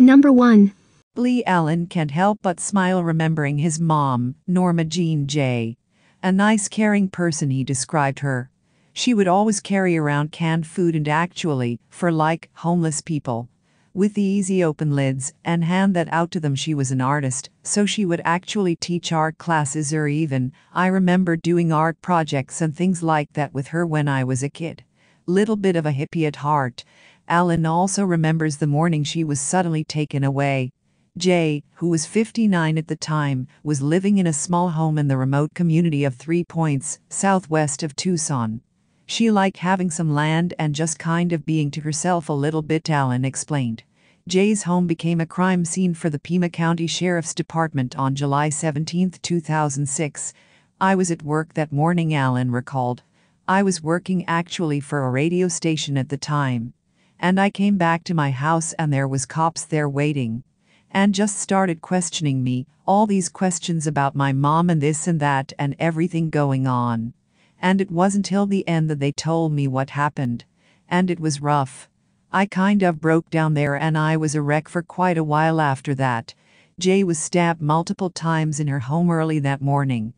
Number 1. Lee Allen can't help but smile remembering his mom, Norma Jean Jay. A nice caring person he described her. She would always carry around canned food and actually, for like, homeless people. With the easy open lids and hand that out to them she was an artist, so she would actually teach art classes or even, I remember doing art projects and things like that with her when I was a kid. Little bit of a hippie at heart. Allen also remembers the morning she was suddenly taken away. Jay, who was 59 at the time, was living in a small home in the remote community of Three Points, southwest of Tucson. She liked having some land and just kind of being to herself a little bit, Allen explained. Jay's home became a crime scene for the Pima County Sheriff's Department on July 17, 2006. I was at work that morning, Allen recalled. I was working actually for a radio station at the time and I came back to my house and there was cops there waiting. And just started questioning me, all these questions about my mom and this and that and everything going on. And it wasn't till the end that they told me what happened. And it was rough. I kind of broke down there and I was a wreck for quite a while after that. Jay was stabbed multiple times in her home early that morning.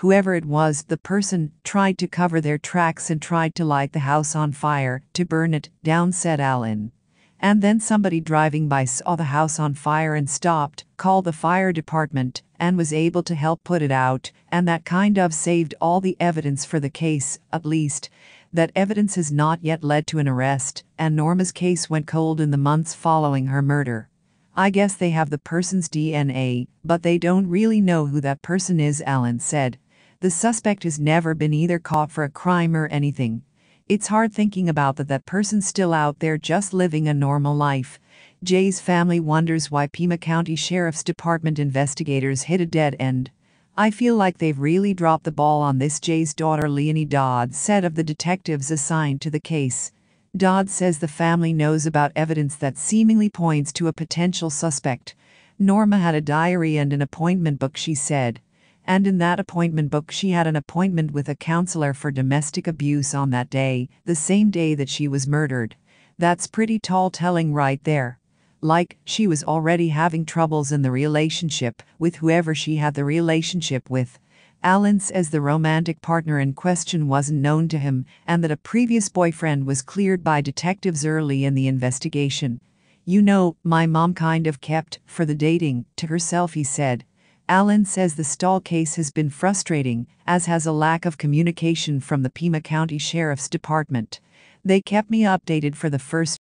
Whoever it was, the person tried to cover their tracks and tried to light the house on fire, to burn it down, said Allen. And then somebody driving by saw the house on fire and stopped, called the fire department, and was able to help put it out, and that kind of saved all the evidence for the case, at least. That evidence has not yet led to an arrest, and Norma's case went cold in the months following her murder. I guess they have the person's DNA, but they don't really know who that person is, Allen said. The suspect has never been either caught for a crime or anything. It's hard thinking about that that person's still out there just living a normal life. Jay's family wonders why Pima County Sheriff's Department investigators hit a dead end. I feel like they've really dropped the ball on this Jay's daughter Leonie Dodd said of the detectives assigned to the case. Dodd says the family knows about evidence that seemingly points to a potential suspect. Norma had a diary and an appointment book, she said and in that appointment book she had an appointment with a counselor for domestic abuse on that day, the same day that she was murdered. That's pretty tall telling right there. Like, she was already having troubles in the relationship with whoever she had the relationship with. Allen says the romantic partner in question wasn't known to him and that a previous boyfriend was cleared by detectives early in the investigation. You know, my mom kind of kept, for the dating, to herself, he said. Allen says the Stahl case has been frustrating, as has a lack of communication from the Pima County Sheriff's Department. They kept me updated for the first.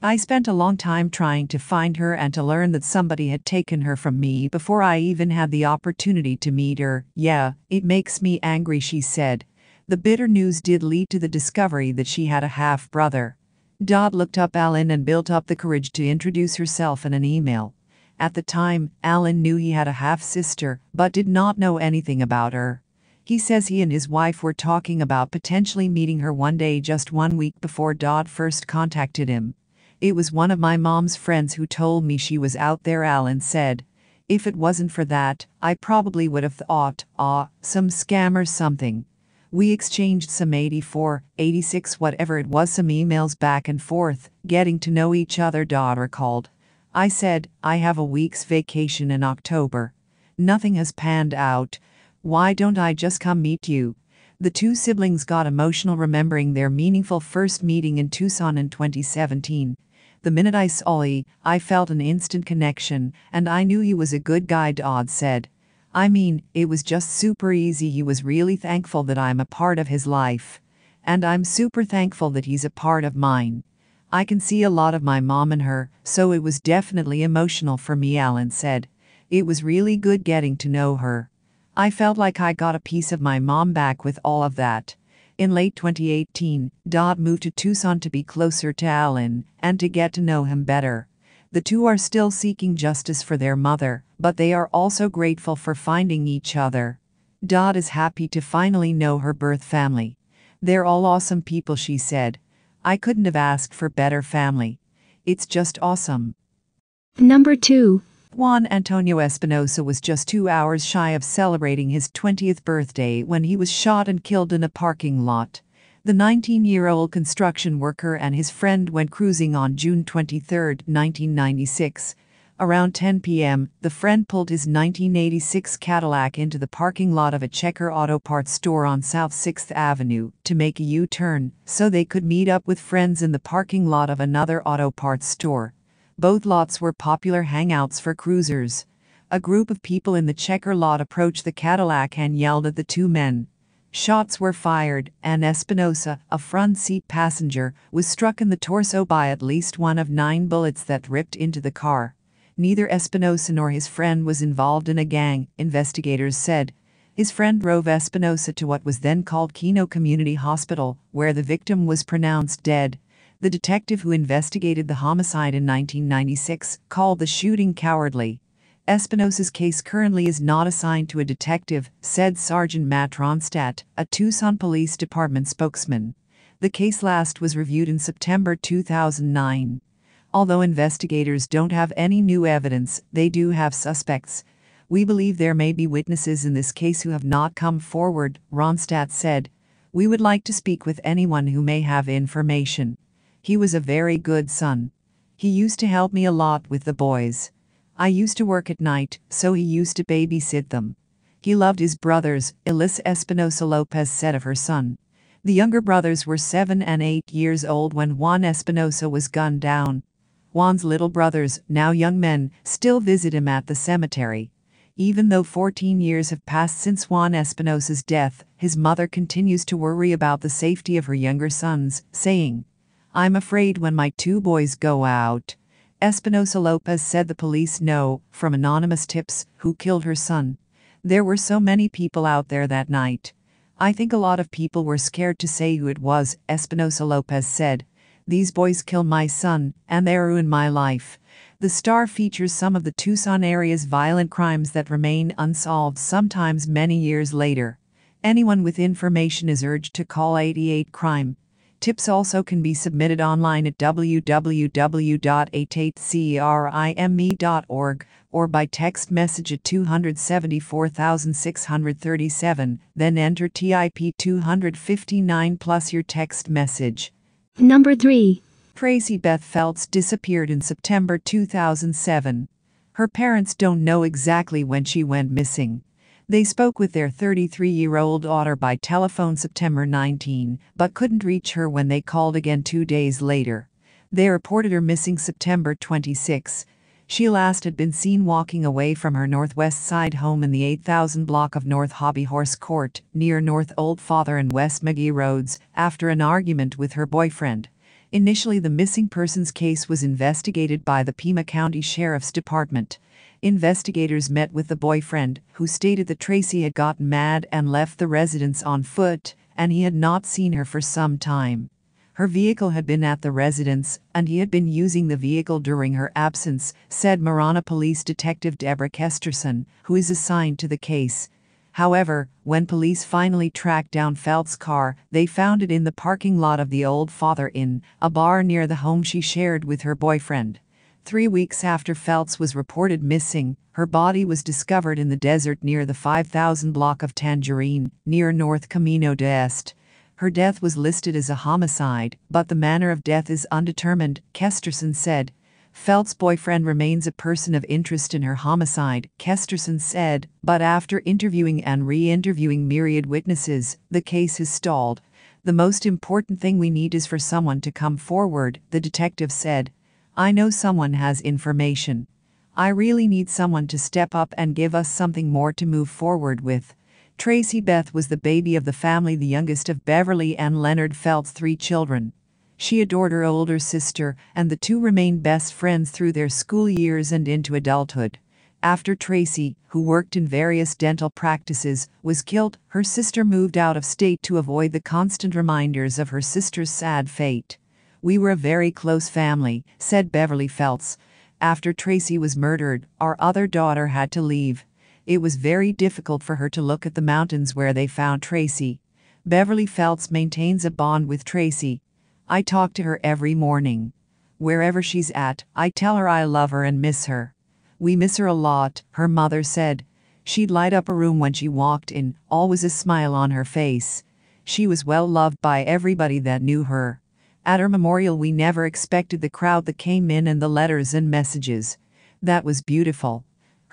I spent a long time trying to find her and to learn that somebody had taken her from me before I even had the opportunity to meet her. Yeah, it makes me angry, she said. The bitter news did lead to the discovery that she had a half brother. Dodd looked up Allen and built up the courage to introduce herself in an email. At the time, Allen knew he had a half sister, but did not know anything about her. He says he and his wife were talking about potentially meeting her one day just one week before Dodd first contacted him. It was one of my mom's friends who told me she was out there, Allen said. If it wasn't for that, I probably would have thought, ah, some scam or something. We exchanged some 84, 86, whatever it was, some emails back and forth, getting to know each other, Dodd recalled. I said, I have a week's vacation in October. Nothing has panned out. Why don't I just come meet you? The two siblings got emotional remembering their meaningful first meeting in Tucson in 2017. The minute I saw Ollie, I felt an instant connection, and I knew he was a good guy, Dodd said. I mean, it was just super easy. He was really thankful that I'm a part of his life. And I'm super thankful that he's a part of mine. I can see a lot of my mom in her, so it was definitely emotional for me, Allen said. It was really good getting to know her. I felt like I got a piece of my mom back with all of that. In late 2018, Dodd moved to Tucson to be closer to Allen and to get to know him better. The two are still seeking justice for their mother, but they are also grateful for finding each other. Dodd is happy to finally know her birth family. They're all awesome people, she said. I couldn't have asked for better family. It's just awesome. Number 2. Juan Antonio Espinosa was just two hours shy of celebrating his 20th birthday when he was shot and killed in a parking lot. The 19 year old construction worker and his friend went cruising on June 23, 1996. Around 10 p.m., the friend pulled his 1986 Cadillac into the parking lot of a Checker Auto Parts store on South 6th Avenue to make a U turn so they could meet up with friends in the parking lot of another auto parts store. Both lots were popular hangouts for cruisers. A group of people in the Checker lot approached the Cadillac and yelled at the two men. Shots were fired, and Espinosa, a front seat passenger, was struck in the torso by at least one of nine bullets that ripped into the car. Neither Espinosa nor his friend was involved in a gang, investigators said. His friend drove Espinosa to what was then called Kino Community Hospital, where the victim was pronounced dead. The detective who investigated the homicide in 1996 called the shooting cowardly. Espinosa's case currently is not assigned to a detective, said Sergeant Matt Ronstadt, a Tucson Police Department spokesman. The case last was reviewed in September 2009. Although investigators don't have any new evidence, they do have suspects. We believe there may be witnesses in this case who have not come forward, Ronstadt said. We would like to speak with anyone who may have information. He was a very good son. He used to help me a lot with the boys. I used to work at night, so he used to babysit them. He loved his brothers, Elisa Espinosa Lopez said of her son. The younger brothers were seven and eight years old when Juan Espinosa was gunned down. Juan's little brothers, now young men, still visit him at the cemetery. Even though 14 years have passed since Juan Espinosa's death, his mother continues to worry about the safety of her younger sons, saying, I'm afraid when my two boys go out. Espinosa Lopez said the police know, from anonymous tips, who killed her son. There were so many people out there that night. I think a lot of people were scared to say who it was, Espinosa Lopez said. These boys killed my son, and they ruined my life. The star features some of the Tucson area's violent crimes that remain unsolved sometimes many years later. Anyone with information is urged to call 88 Crime. Tips also can be submitted online at www.88crime.org or by text message at 274,637, then enter TIP 259 plus your text message. Number 3. Tracy Beth Feltes disappeared in September 2007. Her parents don't know exactly when she went missing. They spoke with their 33 year old daughter by telephone September 19, but couldn't reach her when they called again two days later. They reported her missing September 26. She last had been seen walking away from her Northwest Side home in the 8000 block of North Hobby Horse Court, near North Oldfather and West Magee Roads, after an argument with her boyfriend. Initially, the missing persons case was investigated by the Pima County Sheriff's Department. Investigators met with the boyfriend, who stated that Tracy had gotten mad and left the residence on foot, and he had not seen her for some time. Her vehicle had been at the residence, and he had been using the vehicle during her absence, said Marana Police Detective Deborah Kesterson, who is assigned to the case. However, when police finally tracked down Feltes' car, they found it in the parking lot of the Oldfather Inn, a bar near the home she shared with her boyfriend. Three weeks after Feltes was reported missing, her body was discovered in the desert near the 5000 block of Tangerine, near North Camino de. Her death was listed as a homicide, but the manner of death is undetermined, Kesterson said. Feltes' boyfriend remains a person of interest in her homicide, Kesterson said, but after interviewing and re interviewing myriad witnesses, the case has stalled. The most important thing we need is for someone to come forward, the detective said. I know someone has information. I really need someone to step up and give us something more to move forward with. Tracy Beth was the baby of the family, the youngest of Beverly and Leonard Feltes' three children. She adored her older sister, and the two remained best friends through their school years and into adulthood. After Tracy, who worked in various dental practices, was killed, her sister moved out of state to avoid the constant reminders of her sister's sad fate. We were a very close family, said Beverly Feltes. After Tracy was murdered, our other daughter had to leave. It was very difficult for her to look at the mountains where they found Tracy. Beverly Feltes maintains a bond with Tracy, I talk to her every morning. Wherever she's at, I tell her I love her and miss her. We miss her a lot, her mother said. She'd light up a room when she walked in, always a smile on her face. She was well loved by everybody that knew her. At her memorial, we never expected the crowd that came in and the letters and messages. That was beautiful.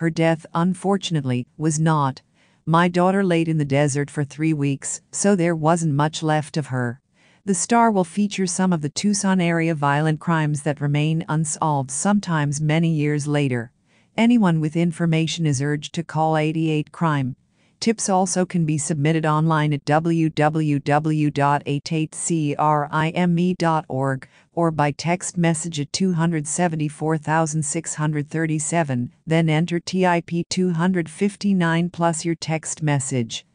Her death, unfortunately, was not. My daughter laid in the desert for three weeks, so there wasn't much left of her. The star will feature some of the Tucson area violent crimes that remain unsolved sometimes many years later. Anyone with information is urged to call 88 Crime. Tips also can be submitted online at www.88crime.org or by text message at 274,637, then enter TIP 259 plus your text message.